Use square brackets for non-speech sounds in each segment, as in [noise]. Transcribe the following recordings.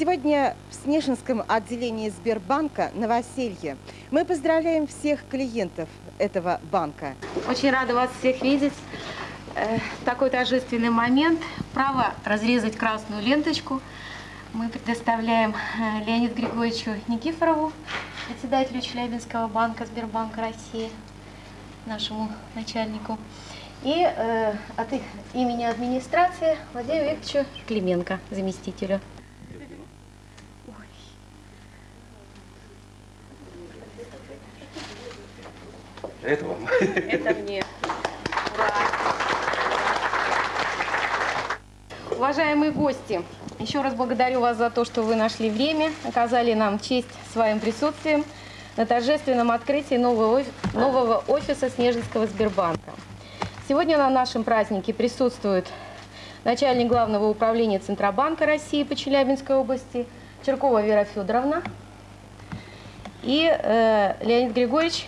Сегодня в Снежинском отделении Сбербанка новоселье. Мы поздравляем всех клиентов этого банка. Очень рада вас всех видеть. Э, Такой торжественный момент. Право разрезать красную ленточку мы предоставляем э, Леониду Григорьевичу Никифорову, председателю Челябинского банка Сбербанка России, нашему начальнику. И э, от имени администрации Владимиру Викторовичу Клименко, заместителю. Это вам. Это мне. Уважаемые гости, еще раз благодарю вас за то, что вы нашли время, оказали нам честь своим присутствием на торжественном открытии нового, нового офиса Снежинского Сбербанка. Сегодня на нашем празднике присутствует начальник главного управления Центробанка России по Челябинской области Черкова Вера Федоровна и э, Леонид Григорьевич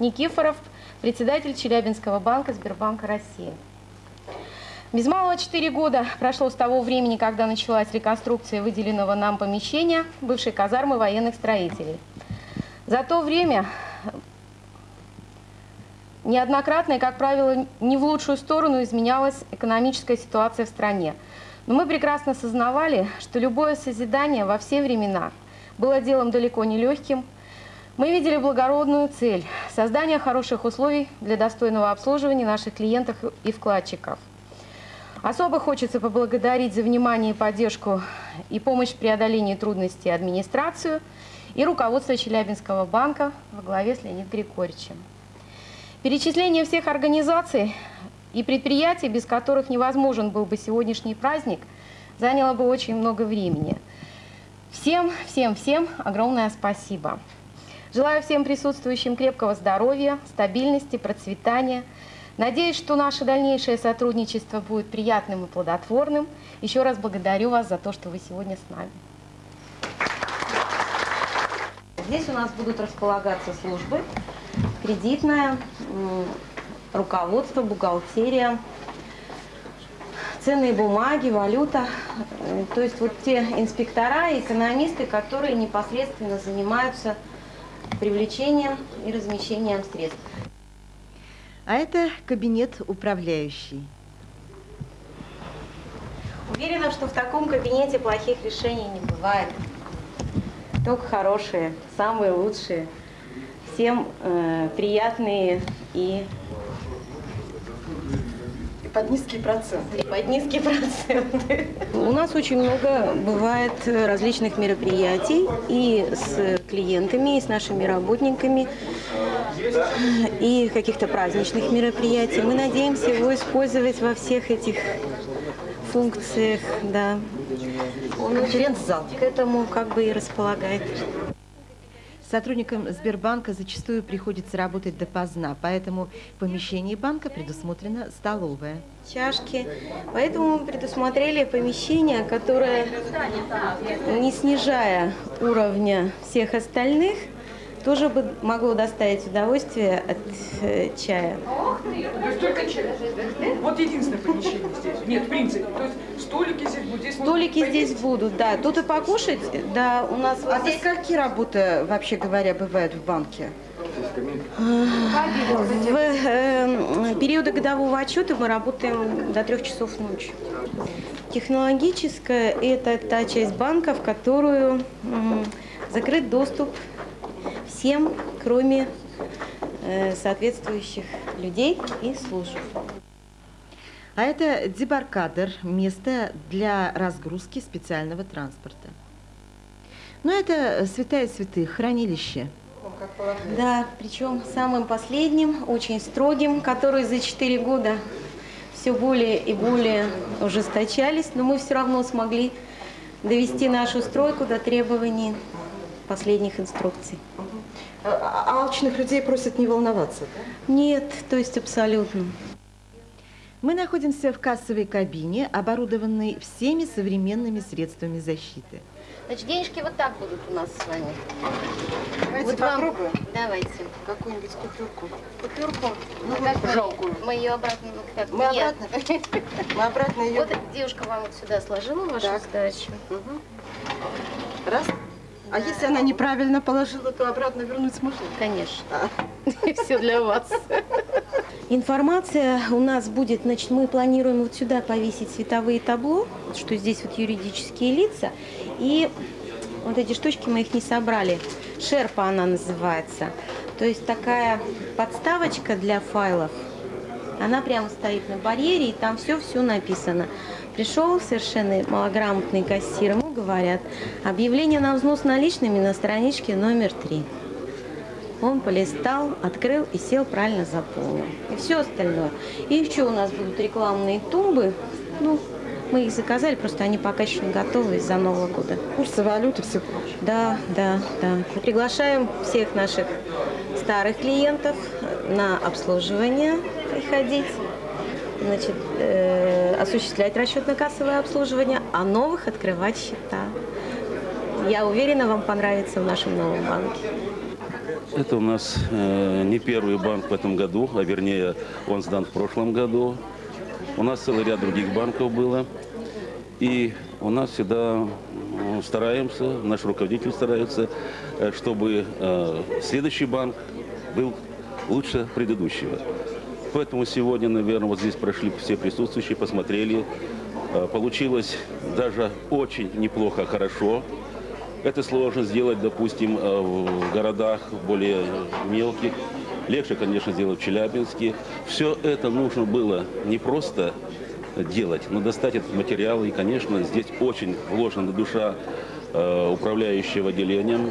Никифоров, председатель Челябинского банка Сбербанка России. Без малого 4 года прошло с того времени, когда началась реконструкция выделенного нам помещения бывшей казармы военных строителей. За то время неоднократно и, как правило, не в лучшую сторону изменялась экономическая ситуация в стране. Но мы прекрасно сознавали, что любое созидание во все времена было делом далеко не легким. Мы видели благородную цель – создание хороших условий для достойного обслуживания наших клиентов и вкладчиков. Особо хочется поблагодарить за внимание и поддержку и помощь в преодолении трудностей администрацию и руководство Челябинского банка во главе с Леонидом Григорьевичем. Перечисление всех организаций и предприятий, без которых невозможен был бы сегодняшний праздник, заняло бы очень много времени. Всем, всем, всем огромное спасибо. Желаю всем присутствующим крепкого здоровья, стабильности, процветания. Надеюсь, что наше дальнейшее сотрудничество будет приятным и плодотворным. Еще раз благодарю вас за то, что вы сегодня с нами. Здесь у нас будут располагаться службы, кредитная, руководство, бухгалтерия, ценные бумаги, валюта. Э, То есть вот те инспектора и экономисты, которые непосредственно занимаются привлечением и размещением средств. А это кабинет управляющий. Уверена, что в таком кабинете плохих решений не бывает. Только хорошие, самые лучшие, всем э, приятные и, И под низкие проценты. и под низкие проценты. У нас очень много бывает различных мероприятий и с клиентами, и с нашими работниками, и каких-то праздничных мероприятий. Мы надеемся его использовать во всех этих функциях, да. Он Конференц-зал. к этому как бы и располагает. Сотрудникам Сбербанка зачастую приходится работать допоздна, поэтому в помещении банка предусмотрена столовая. чашки. Поэтому мы предусмотрели помещение, которое, не снижая уровня всех остальных, тоже бы могло доставить удовольствие от э, чая. То есть только чай. Вот единственное помещение здесь. Нет, в принципе. То есть столики здесь будут. Здесь Столики здесь будут, да. Тут и покушать, да, у нас А здесь скольки работа, вообще говоря, бывает в банке? в э, периоды годового отчета мы работаем до трех часов ночи. Технологическая – это та часть банка, в которую закрыт доступ всем, кроме э, соответствующих людей и служб. А это дебаркадер, место для разгрузки специального транспорта. Ну, это святая святых, хранилище. Да, причем самым последним, очень строгим, который за 4 года все более и более ужесточались, но мы все равно смогли довести нашу стройку до требований последних инструкций. А алчных людей просят не волноваться, Нет, то есть абсолютно. Мы находимся в кассовой кабине, оборудованной всеми современными средствами защиты. Значит, денежки вот так будут у нас с вами. Давайте Вот вам- попробуем Давайте. какую-нибудь купюрку. Купюрку. Ну, Как мы- жалкую. Мы ее обратно... ну, как, Мы нет. Мы обратно ее... Вот девушка вам вот сюда сложила вашу Так. сдачу. Мгм. А если она неправильно положила, то обратно вернуть сможет? Конечно. [laughs] Все для вас. Информация у нас будет, значит, мы планируем вот сюда повесить световые табло, что здесь вот юридические лица. И вот эти штучки мы их не собрали. Шерпа она называется. То есть такая подставочка для файлов. Она прямо стоит на барьере, и там все-все написано. Пришел совершенно малограмотный кассир, ему говорят, объявление на взнос наличными на страничке номер три. Он полистал, открыл и сел правильно заполнил. И все остальное. И еще у нас будут рекламные тумбы. Ну, мы их заказали, просто они пока еще не готовы из-за Нового года. Курсы валюты, все прочее. Да, да, да. Приглашаем всех наших старых клиентов на обслуживание приходить, значит, э, осуществлять расчетно-кассовое обслуживание, а новых открывать счета. Я уверена, вам понравится в нашем новом банке. Это у нас э, не первый банк в этом году, а вернее он сдан в прошлом году. У нас целый ряд других банков было. И у нас всегда э, стараемся, наш руководитель старается, э, чтобы э, следующий банк был лучше предыдущего. Поэтому сегодня, наверное, вот здесь прошли все присутствующие, посмотрели. Э, Получилось даже очень неплохо, хорошо. Это сложно сделать, допустим, э, в городах более мелких. Легче, конечно, сделать в Челябинске. Все это нужно было не просто делать, но достать этот материал. И, конечно, здесь очень вложена душа э, управляющего отделением.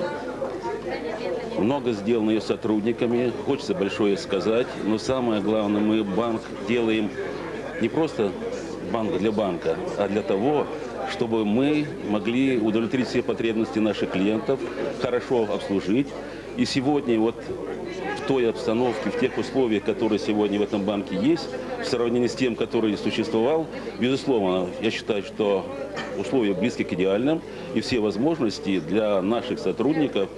Много сделано ее сотрудниками, хочется большое сказать. Но самое главное, мы банк делаем не просто банк для банка, а для того, чтобы мы могли удовлетворить все потребности наших клиентов, хорошо обслужить. И сегодня вот в той обстановке, в тех условиях, которые сегодня в этом банке есть, в сравнении с тем, который существовал, безусловно, я считаю, что условия близки к идеальным, и все возможности для наших сотрудников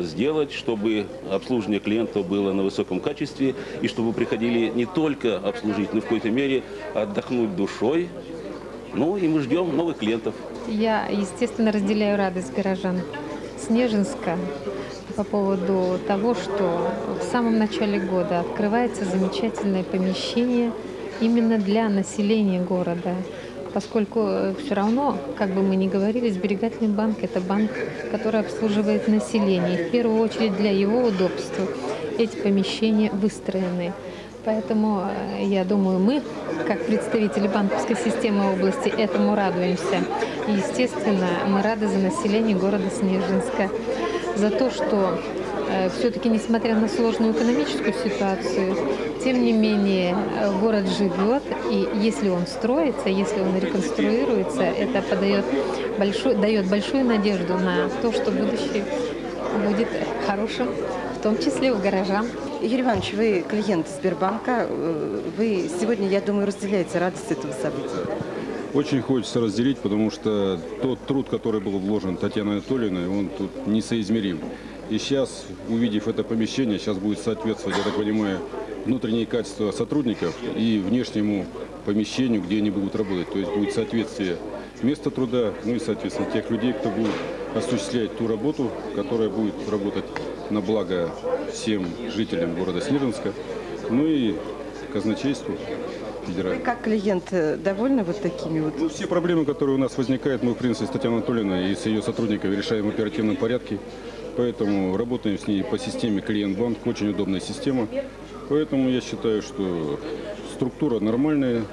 сделать, чтобы обслуживание клиентов было на высоком качестве, и чтобы приходили не только обслужить, но в какой-то мере отдохнуть душой. Ну и мы ждем новых клиентов. Я, естественно, разделяю радость горожан Снежинска по поводу того, что в самом начале года открывается замечательное помещение именно для населения города. Поскольку все равно, как бы мы ни говорили, сберегательный банк – это банк, который обслуживает население. В первую очередь для его удобства эти помещения выстроены. Поэтому, э, я думаю, мы, как представители банковской системы области, этому радуемся. Естественно, мы рады за население города Снежинска, за то, что э, все-таки, несмотря на сложную экономическую ситуацию, тем не менее, э, город живет, и если он строится, если он реконструируется, это подает большой, дает большую надежду на то, что будущее будет хорошим, в том числе у горожан. Юрий Иванович, вы клиент Сбербанка. Э, Вы сегодня, я думаю, разделяете радость этого события. Очень хочется разделить, потому что тот труд, который был вложен Татьяной Анатольевной, он тут несоизмерим. И сейчас, увидев это помещение, сейчас будет соответствовать, я так понимаю, внутренние качества сотрудников и внешнему помещению, где они будут работать. То есть будет соответствие места труда, ну и, соответственно, тех людей, кто будет осуществлять ту работу, которая будет работать на благо всем жителям города Снежинска, ну и казначейству Вы федеральному. как клиент э, довольны вот такими вот? Ну, все проблемы, которые у нас возникают, мы, в принципе, с Татьяной Анатольевной и с ее сотрудниками решаем в оперативном порядке. Поэтому работаем с ней по системе клиент-банк, очень удобная система. Поэтому я считаю, что структура нормальная,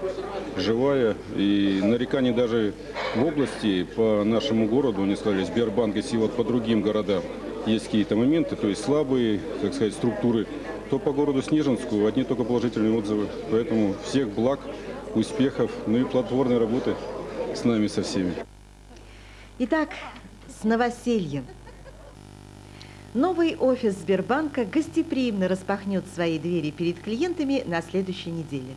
живая. И нареканий даже в области по нашему городу, они сказали, Сбербанк, если вот по другим городам есть какие-то моменты, то есть слабые, так сказать, структуры, то по городу Снежинску одни только положительные отзывы. Поэтому всех благ, успехов, ну и плодотворной работы с нами, со всеми. Итак, с новосельем. Новый офис Сбербанка гостеприимно распахнет свои двери перед клиентами на следующей неделе.